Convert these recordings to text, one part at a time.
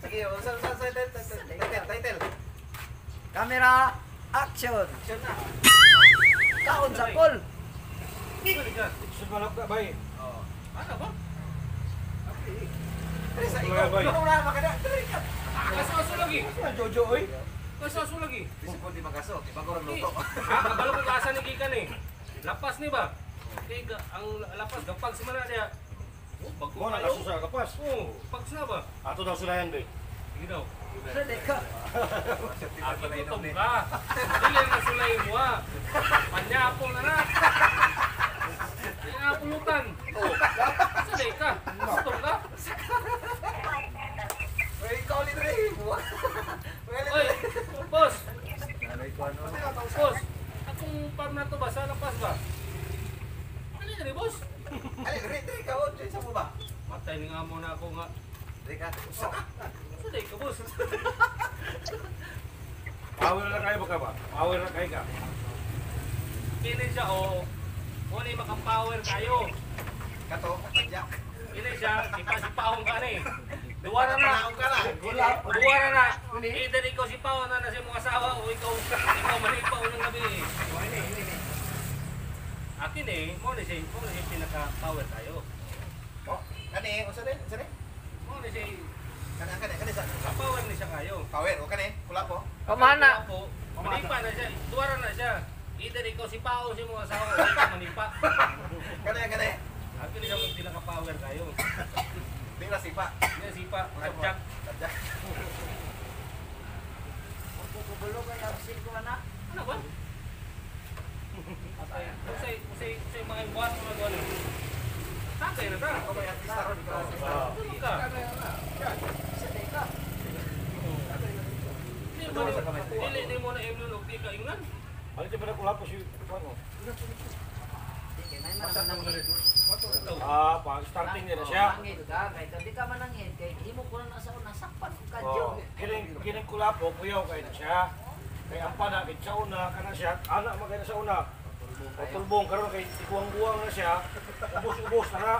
Sige, usa usa sa title, title, title. Camera, action! Action na. Kaon sa pool! Sumalok ka, bay. Oh. Ano ba? Dali sa Wala, ikaw. bay. Ikaw na makada. Dali ka. Kasaso lagi. Ano, Jojo, oy? Kasaso lagi. Bisi po di makasok. Iba ko luto. Ah, kabalo ko asa ni Gikan eh. Lapas ni ba? Kay ga- ang lapas gapag si mana dia. Oh, bago Mo na kaso sa kapas. Oh, pag na ba? Ato daw sulayan, bay. Sige daw. Sali ka! Aki tutom ka. Dili na sulay mo ah. Panyapong na na. Pinapulutan. Oh, salay ka. Tutom ka. Oy, ikaw ulit rin. Oy, boss. Ko ano? Boss. Akong farm na to ba? Sa lapas ba? Ano yan eh, boss? Ali, dali, dali ka. Oh, dali sa mo ba? Ni nga muna ako nga. Dali ka. Usa ka. Salay ka, boss. Power na kayo ba ka ba? Power na kayo ka. Kini siya o. Kung ano yung makapower kayo. Kato, katadya. Kini siya, ipasipahong ka na eh. Duwa na na. Duwa na na. Either ikaw si Pao na na si mga asawa o ikaw, ikaw malipaw ng gabi eh. Akin eh, mo na siya, mo na siya pinaka-power tayo. Kani, usa din, usa din. Mo na siya, Kani, kani, kani sa. ka-power ni siya kayo. Power, o kani, pula po. Pamana! Po, manipa na siya, duwa na siya. Either ikaw si Pao si mga asawa o ikaw manipa. Kani, kani. Akin siya mo pinaka-power kayo. Di na sipa. Yan sipa, katsak. Katadya. Magkukubulo ka yung sin ko na. Ano ba? Usay, usay, usay, usay mga buwan mga buwan. Dili ni mo na imnon og di ka ingnan. Ano siya ba kula po si ano? Ah, pa starting niya na siya. Kahit hindi ka manangit, kahit di mo ko na sa una, sakpan ko ka, Oh, Diyo. kining kining kula po kuyaw kay na. Kay ang pana kay sa una kana siya, ana magay sa una. Tulbong karon kay tiguang-guwang na siya. Ubos-ubos na na.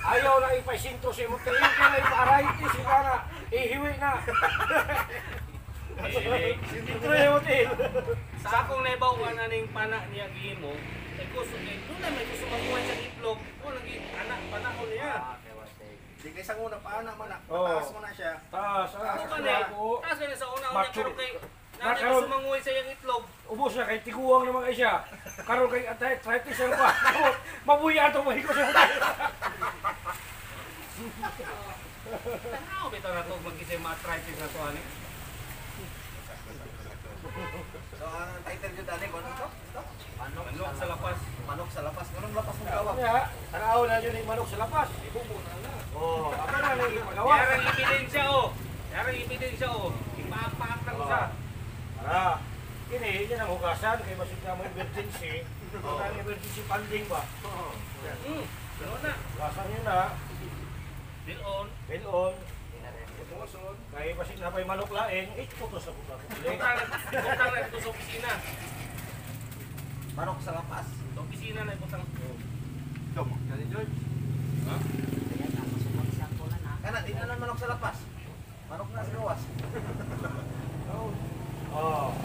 Ayaw na ipasintro sa imong tingin ka na ipa-arthritis ka na. Ihiwi na. Sintro yung tin. Sa akong naibaw ka na ning pana niya gihimo, kay gusto kay doon na may gusto mabuhay sa itlog. Ko lagi anak panahon niya. Ah. Di kay sa una pa na man. Oo. Pataas mo na siya. Taas, ah, po. Taas ka na sa una unya pero kay Na, gusto manguhay sa iyang itlog. Ubos na kay tiguang naman kay siya. Karon kay arthritis ang pa. Mabuya ato mahiko sa hotel. Tanaw bitaw na to magkisay ma-arthritis na to ani. So, ang title yun dali, kung ano to? Ito? Manok sa lapas. Manok sa lapas. Ganun lapas mo gawag. Kaya, tanaw na yun yung manok sa lapas. Ibubo na na. Oo, ako na lang yung pagawa. Yarang ebidensya oh. Yarang ebidensya oh. Ipapak lang siya. Para, kini, yun ang hugasan. Kaya masig na mo emergency. Ito ang emergency funding ba? Hmm. Ano na? Hugasan yun na. Bill on. Bill on. Kaya masig na pa'y manok laing. Eh, putos sa buka. Butang na butang na ito sa opisina. Manok sa lapas. Sa opisina na butang. Dom. Kani George. Ha? Kaya na, masumag siya ko na na. Kana, di na lang manok sa lapas. Manok na sa gawas. Oo. Sibuk-sibuk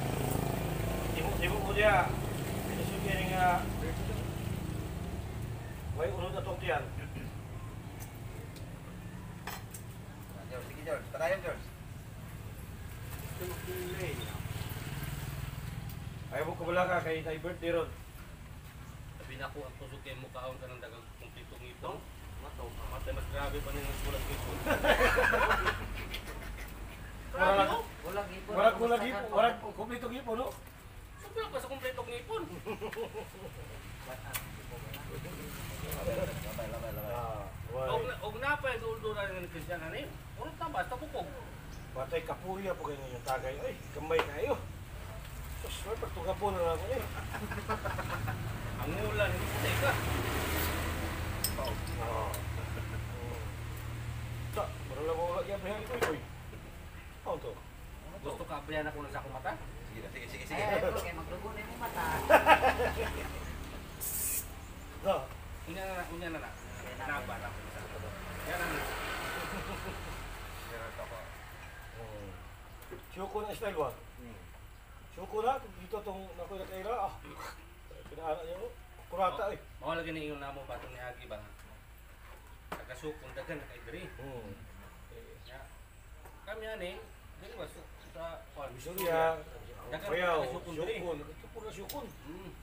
mo dia. Pinasugi nga. Way unod na tong tiyan. George, sige George. Tarayan George. Ayaw mo kabala ka kay kay birthday ron. Sabi na ko ang tusok kay mukhaon ka ng dagang kumpletong ipon. Mataw ka. Matay mas grabe pa nang sulat ipon. Grabe Wala- no? Walang ipon. Warag kulag ipo, warag kumpleto gipo no. Sobra pa sa kumpletong ipon. Labay, labay, labay. Ah, Og way. og napay duldo na ng Kristiyan ani. Uro ta basta bukog. Batay kapuya po kayo yung tagay. Ay, kamay kayo. Sus, may pagtugapo na lang ako eh. Ang ulan hindi ko ka. Ah. Sa, marala mo lagi ang ko eh. Ano to? Gusto ka abrihan ako sa akong mata? Sige, na, sige, sige, sige. ay, bro, kaya magdugo na yung mata. Da. Unya na unya na na. Naba na. Yan ang Meron ako. Suko na style ba? Suko na, dito tong nakoy na kaila. Ah, pinaana niya ko. Kurata eh. Mawala gani yung namo patong ni Agi ba? Tagasukon dagan na kay diri. Hmm. Ya. Kami ani, dili ba su- sa kwan Surya, Dagan ka sukon. Sukon. Ito pura Sukon. Hmm.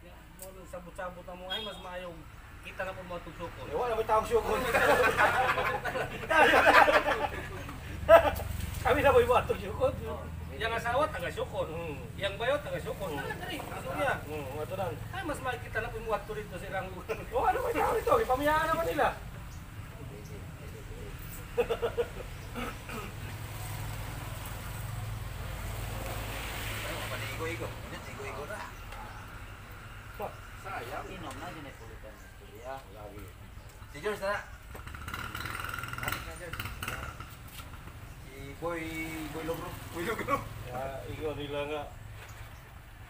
Ya, mo nang sabot-sabot na mo ay mas maayo kita na po mo itong sukon. Eh, wala may taong Sukon. Kami na ba yung mga Sukon? Yang asawa taga sukon. Hmm. Yang bayo taga sukon. Dagan diri. Surya. Hmm. Ay mas makita na po mo ato rito sa ilang lugar. Oh, ano may tao ito? Ipamiyaan naman nila. Panigo-igo. Yan, igo-igo na. Sayang. Inom na din ay pulutan. Surya. Lagi. Si George na. Boy, Boy Logro. Boy Logro. Ya, iyo nila nga.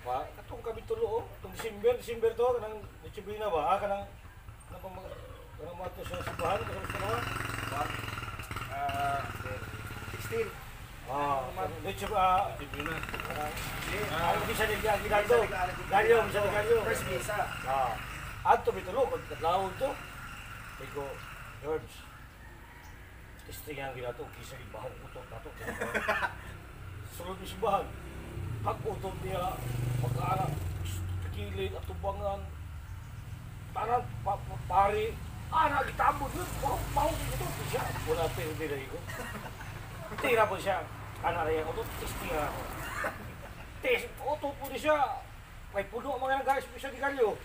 Pa, katong kami tulo oh. Itong December, December to, kanang Nichibrina ba? Ah, kanang, kanang, pang, kanang mga to sa simbahan, kanang sa nawa. Ah, 16. Ah, Nichibrina, ah, kanang, ah, ano bisa nila, ginaldo. Galyo, bisa nila galyo. First misa. Ah, ato bitulo, kung tatlawag to. Iko, George. Testingan gina to, kisa ibahong utot na to. Sulod mo simbahan. Pag utot niya, pag-anak, kilid at tubangan, tanan, pa, pa, pari, anak, itabon yun, pahong, pahong ito. Siya, wala pero nila ko. Tira po siya, anak na yan, utot, testingan ako. Tes, utot po ni siya, may puno ang mga nag-guys, siya di kalyo.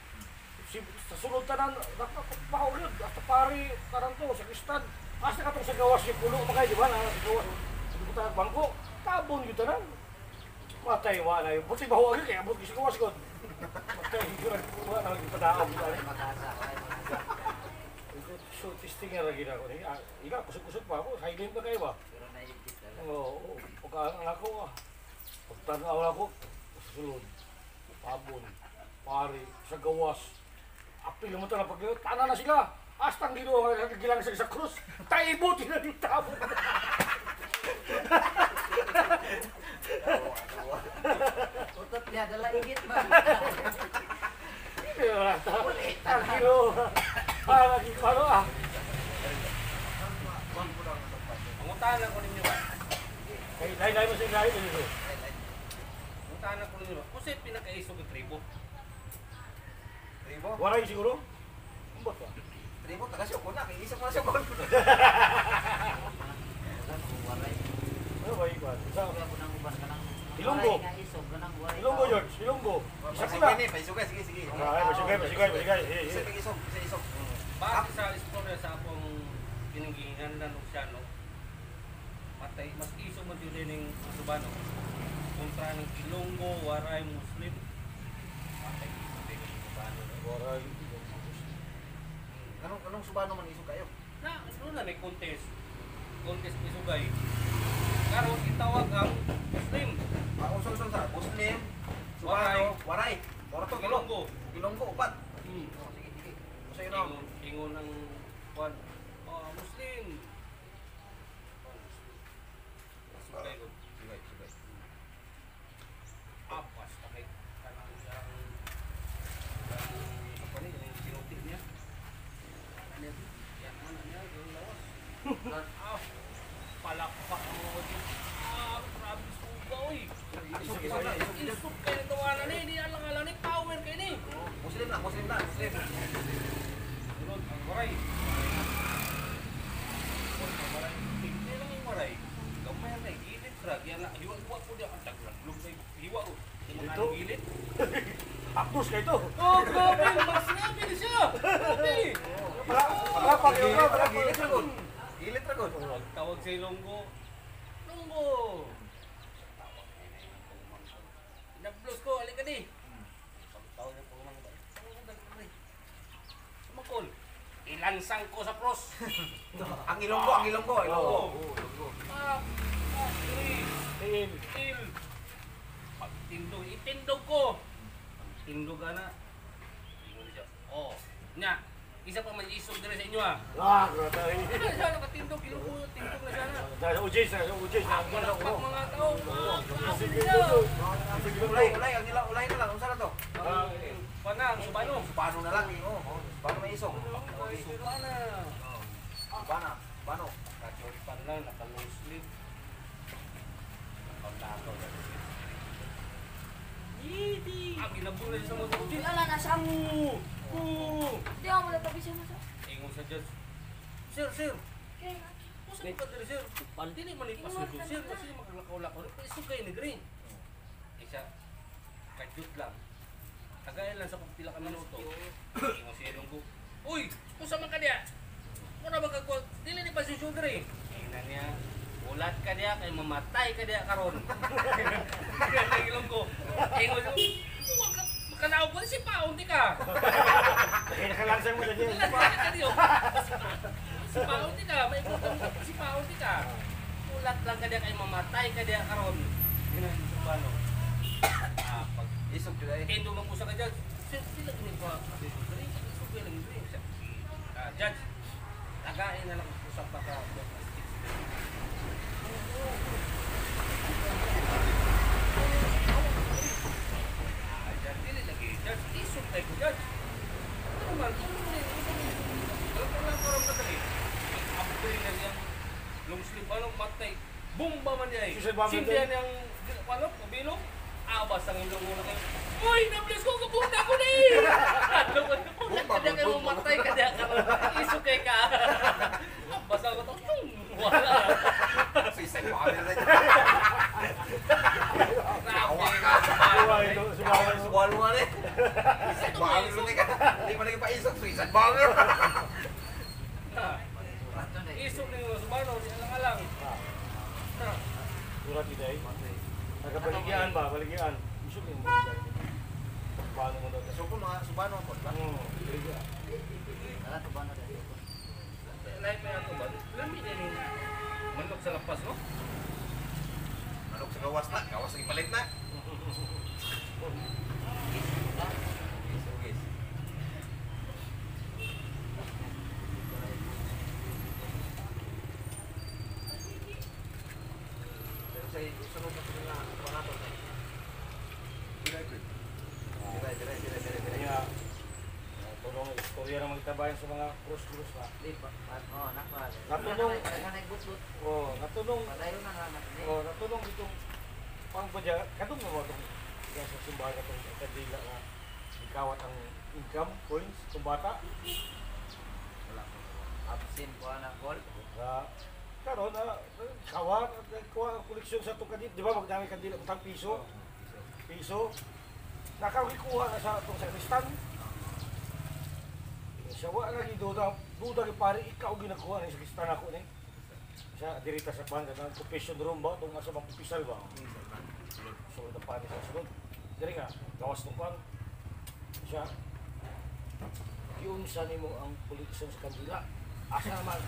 Si, sa sunod tanan, nakakapahol yun, hasta pari, tanan to, sa kristan. Hasta ka sa gawas yung puno, mga di ba, na sa gawas, sa buta ng bangko, tabon yun tanan. Matay wa na yun, buti bahuwag yun, kaya buti sa gawas ko. Matay yun, wala na yung padaog. So, testing nga lagi na ako. Ah, Ika, kusog-kusog pa ako, silent na kayo ba? Pero naibit talaga. Oo, pagkaan ako ah. Pagtanaw ako, susunod. Pabon, pari, sa gawas. Apil mo talaga pag tana na sila. Astang dino ang nagilang sila sa krus. Taibot na yung tabo. Utot niya, dala igit ba? Ang kilo. Ah, lagi palo ah. Pangutahan ko ninyo ba? Ay, dahil dahil mo sa ilahin dito. Pangutahan ko ninyo ba? Kung sa'yo pinakaisog ang tribo? Tribo. Waray siguro? Ambot ba? Tribo, taga Siyokon na. Kaya isa pa na Siyokon. Wala nang waray. Ano ba ko ka nang waray. Ilonggo, George. Ilonggo. Isa pula. ni, paisugay, sige, sige. Ay, masigay, masigay. Eh, Isa isog, isa isog. Base sa istorya sa akong pinanggihingan na nung siya, no? Matay, mas iso man din rin yung Subano. Kontra ng Ilonggo, Waray, Muslim. Matay, iso din yung Subano. no? Waray. Anong, anong subano man isog kayo? Na, doon na may contest. Contest isugay. Karon itawag ang Muslim. Ah, usol usol sa Muslim. Subano, Waray. Porto, Ilonggo. Ilonggo, upat. Hmm. Oh, sige, sige. Usa yun ang. Ingon, ingon ng kwan. Palakpak mo din. Ah, grabe suga, oy. Isog kayo. Na ni. Hindi alang alang ni. Power kayo ni. Muslim na, muslim na, muslim. Sunod, ang waray. Ang waray. Tingnan lang yung waray. Gamay na, gilid drag. Yan lang. Hiwa-hiwa po niya. Ang taglag. Lumay. Hiwa ko. Tingnan kayo. Oh, grabe. Mas namin siya. Grabe. Para, tawag sa Ilonggo. Ilonggo! Nablos ko, alika di. Pagtawag niya mga ba? Sumakol. Ilansang ko sa pros. Ang Ilonggo, ang Ilonggo, Ilonggo. Oo. Ah, ah, Tin. til. Pagtindog, itindog ko. Pagtindog ka na. Oh, nya. Isa pa may isog dire sa inyo ah. Ah, gratay. Ano siya nakatindog, ko, tindog na siya na. Sa ujis, sa ujis. Pag mga tao. Kasi Sige, sige. Ulay, ulay, ang nila, ulay na lang. Unsa na to? Ang panang, subano. Paano na lang? Oh, paano may isog? Ay, subana. Paano? Paano? Kachoripan lang, naka-long sleeve. Nakapagdato. Ah, ginabulan sa motor. Di ala na sa mo. Oo. Di ako wala tabi siya mo sa. Ingon sa judge. Sir, sir. Kaya Kung saan ka diri, sir? Dili man ipas na doon, sir. Kasi makalakaw-lakaw. Iso kayo ni Green. Isa, kadyut lang. Kagaya lang sa pagpila ka minuto. Ingon siya nung ko. Uy, kung saan man ka diya? Kung na ba kagwa? Dili ni pas yung sugar eh. Ina niya. Ulat ka diya, kay mamatay ka diya karon. Kaya nagilong ko. Ingon siya, huwag ka, makanaw ko si Paon, di ka. Kaya nakalansang mo na dyan. Ka ka. Si Paon, di ka. May butong si Paon, di ka. Ulat lang ka diya, kay mamatay ka diya karon. Ganun yung subano. Ah, pag Isog jud ay. Endo mang usa ka judge. Sir, sila gini pa. Isog ka lang. Ah, judge. Tagain na lang usap pa ka. Ah, judge, dili lagi. Judge, isog tayo ko, judge. Ano man, ano man eh. Alam ko lang parang kadali. Apoy na niyang long sleeve, ano, matay. Bomba man niya eh. Suicide bomber Sindihan din. niyang, ano, kabilong. Abas ang ilong mo na kayo. Uy, nabless ko, kabunda ko na eh! Ano ko, Bomba, kanya kayo bomba. mamatay ka diya ka. Iso kay ka. Basta ko to, tung, wala. Suicide bomber na dyan. Grabe. Suway, ito, suway. Suwalo nga rin. Suicide bomber na ka. Hindi mo naging paisog. Suicide bomber. Iso ni subano, di alang-alang. Surat kita eh. Nagkabaligyan ba? Baligyan. Isok yung mo. Paano mo daw? Subano mo, di ba? Hmm, baligyan. Ala to ba na dito? Lahat na ito ba? Lami din yung manok sa lapas, no? Manok sa gawas na. Gawas ang ipalit na. Isog is. Pero sa sunod na sunod na panato. Diray, Chris. Diray, diray, diray, diray, diray. Kaya, tulong istorya na magtabayan sa mga krus-krus na. Di pa. Oh, nakwa. Natulong. Kanay but-but. Oh, natulong. Padayon na nga natin. Natulong itong pangpadya. Katong mo itong kaya sa simbahan katong kadila nga ikawat ang income points itong bata. Absent ko na call. Sa karon na kawat at kuha ang koleksyon sa itong kadila. Di ba magdami kadila utang piso? Piso. Nakawikuha na sa itong sakristan. Siya wa nga giduda, duda ni pare ikaw ginakuha ni sakristan ako ni. Siya dirita sa banda ng confession room ba itong nasa mga opisal ba? Sulod ang pare sa sulod. Diri nga, gawas ng kwan. Siya, yun sa nimo ang koleksyon sa kandila. Asa naman?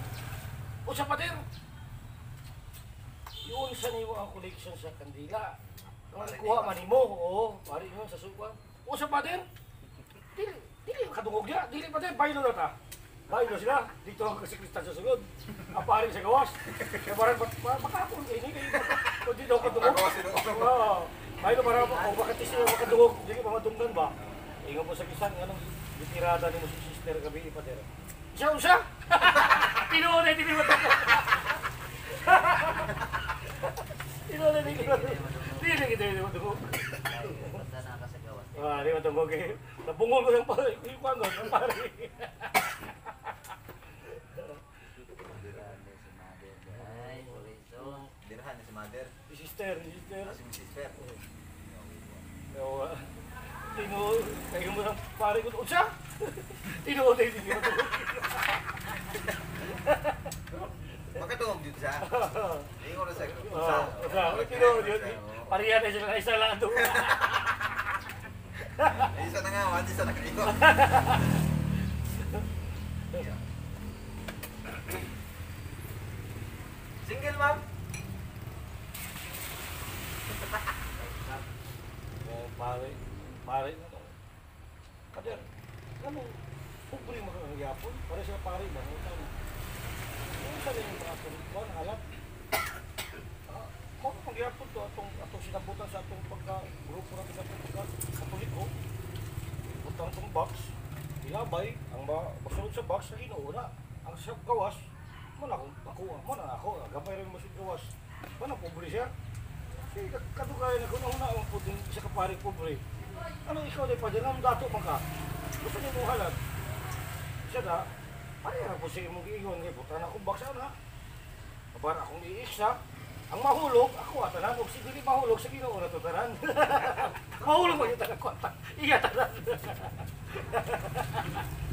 O sa pader! Yun sa nimo ang koleksyon sa kandila. Kung kuha man nimo, oo, pare yun sa sukwan. O sa pader! Dili, dili kadungog niya, dili pader, baylo na ta. Baylo sila, dito ang kasikristan sa sulod. Ang pare sa gawas. Kaya parang makakon kayo, hindi kayo kung dito ako kadungog. Oo. Baylo para o bakit siya makadungog, dili pa madunggan ba? Ingon po sa kisan, anong bitirada ni mo si sister gabi ipader. Siya usa! Tinuod na hindi matungkol. Tinuod na hindi matungkol. Dili kita sa gawas. Ah, di matungkol kay nabungol ko ng pare. Ikuan ko ng pare. Grande si Mother. Si sister, si sister. Si. Fair. So, tinuod, kayo mo pare ko. Unsa? Tinuod na Makadungog dito siya. Hindi ko na sa Ah, unsa? Tinuod yun. Pariya na sila na isa lang doon. Isa na nga, wadi isa na kayo. Single, ma'am? Oh, pare, pare na to. Kader, ano, mo kang yapon? Pare sila pare ba? Ano tayo? Ano sa rin yung mga tulad ko, alam? Masulod sa sa inuuna. Ang sa gawas, man ako, ako, man ako, gabay rin mo sa gawas. Man ang pobre siya. Si katugay na kung una ang puting isa ka pare pobre. Ano ikaw pa din ang dato man ka. Gusto niyo mo halad. Siya na, ano yan po siya mong giingon kay puta na akong baksa na. Para akong iisa, ang mahulog, ako at tanan, kung sige mahulog, sige na una to tanan. mahulog mo yung tanan kwanta. Iya tanan.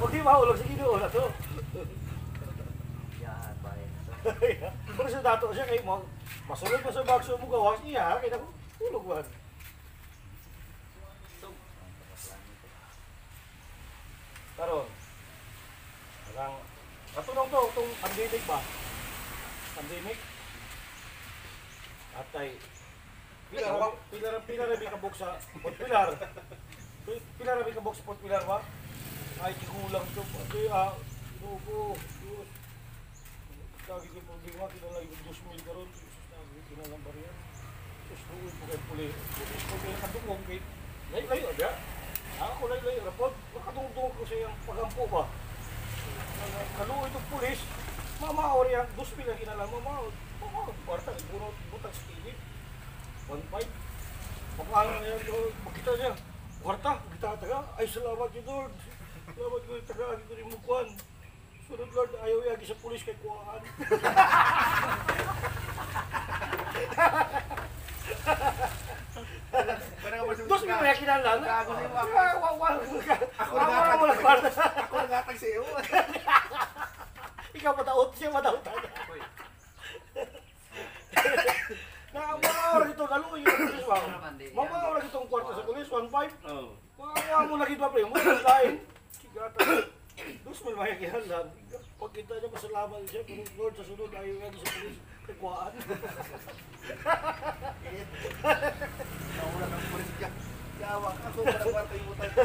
Huwag di mahulog, sige na una to. Yan, bayan. Pero sa dato siya kay mo, masulod mo sa bakso mo gawas, iya, kaya na hulog man. Karon, Parang, katulong to, itong pandemic ba? Pandemic? Atay, pila ra pila ra pila ra kabuk sa Port Pilar. Pi- Pila ra kabuk sa Port Pilar ba? Ay kulang to. Ay ah. Diyos. Lagi ko problema kinala yung 2,000 karon. Lagi kinala bariyan. Sus tuod po kay puli. Sus ko kay kadungog kay lay lay ada. Ako lay lay rapod. Makatungtong ko sa iyang pagampo ba? Kaluoy itong pulis. Mamaor yan. 2,000 lang kinala mamaor. Mamaor. Kwarta. Bunot. Butang sa kilid. One five. Pagkano na yan, makita niya. Kwarta, kita taga. Ay, salamat yun, Lord. Salamat ko yung taga. Ito rin mo kuhan. Sunod, Lord, ayaw yagi sa pulis kay kuhaan. Dos mo na kinala. Sa'yo, ako. Ah, wa- wala na kwarta. Ako naghatag sa iyo. Ikaw mataot siya, mataot tayo. Na, oras ito, naluoy yung pulis, wa. Mga oras itong kwarta sa pulis, one five. Oh. Mga mo lagi pa pre, mo na lain. Kigata. Dus mo maya kihalan. Pag kita niya pasalamat siya kung Lord sa sunod ayaw yan sa pulis kakwaan. Nauna ng pulis ka. Yawa ka. Ako parang kwarta yung utang ko.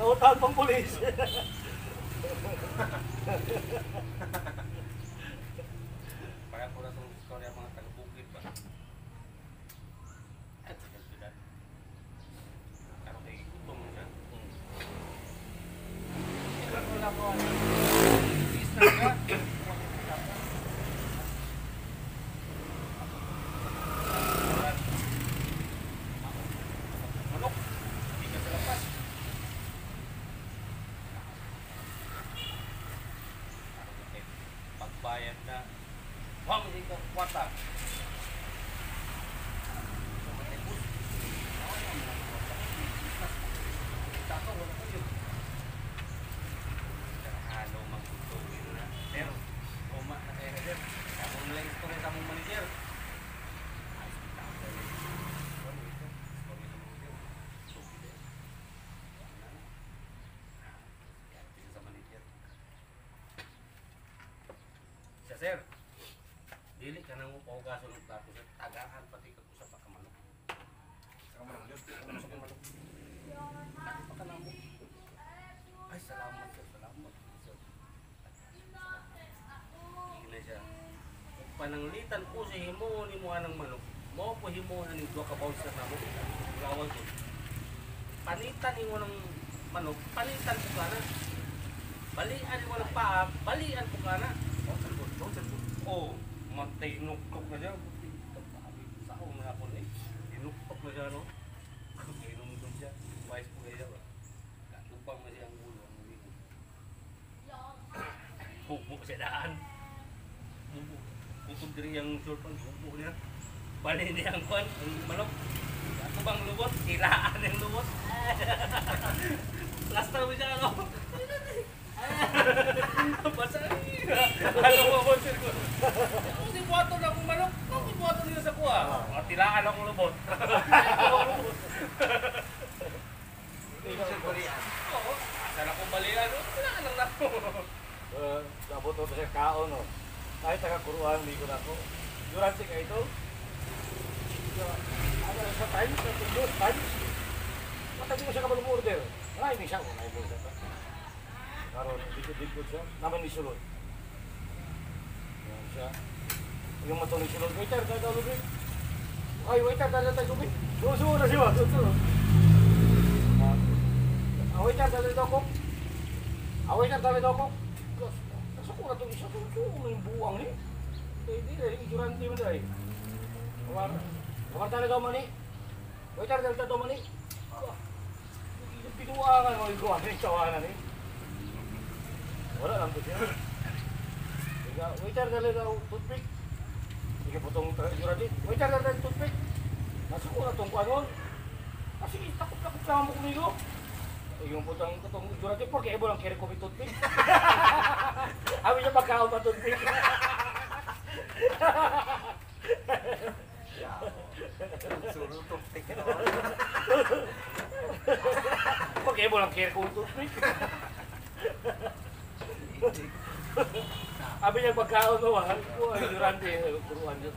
Ako pa yung pang pulis. bayad na 1,400. Dili ka nang kaso ng plato sir. Tagaan pati ka sa mo lang yun. Ano sa kamanok? Ano pa ka na mo? Ay, salamat sir. Salamat. Sir. Ina siya. Kung pananglitan ko sa himuon ni mo anang manok, mo po himuon ni dua ka bounce sa namo. Lawan ko. Panitan ni mo ng manok, panitan ko ka na. Balian mo ng paa, balian ko ka na. Oh, matay nuktok na siya. Sa ako na ako ni. Inuktok na siya, no? Kainom doon siya. Wise po kaya ba? Katupang na siya ang ulo. Bubo siya daan. Bubo. Kutub diri ang short ang bubo niya. Bang lubot? Kilaan yung lubot. Last time siya, ano? Basta, ano mo ako si Buato nila sa kuha. Ah, tilaan akong lubot. Sir Korean. Oo. Asa na akong balian. oh, Tilaan lang na ako. Uh, Dabot ko sa kaon no. Ay taga kuruan di ko na ko. Durante ka ito. Ano sa time sa tundo time. Matabi ko siya kabalo order. Ay ni siya may bulsa pa. Karon dikit-dikit siya. Naman ni sulod. Yan siya. Yung matong ni sulod. Waiter, kaya daw lubi. Ay, waiter, dala tayo lubi. Suso na siya. Suso. Away na dali daw ko. Away na dali daw ko. Gas. Nasa ko na itong isa itong sumo yung buwang ni. Hindi, hindi. Ignorante mo dahil. Kamar. Kamar dali daw mani. Waiter dali daw mani. Ah, Yung pinuwangan mo yung gawa ng tawanan eh. Wala lang to siya. Ika, waiter dali daw toothpick. Sige po itong ignorante. Waiter dali daw toothpick. Nasa ko na itong kanon. Kasi takot-takot lang mo kumigo. Yung putang katong ignorante po, kaya ibo lang kere ko may toothpick. Abi niya pagkaon pa toothpick. Suro toothpick. Pag ibo lang kere ko may toothpick. Abi niya pagkaon mo, ha? Ko ay ignorante, turuan niyo.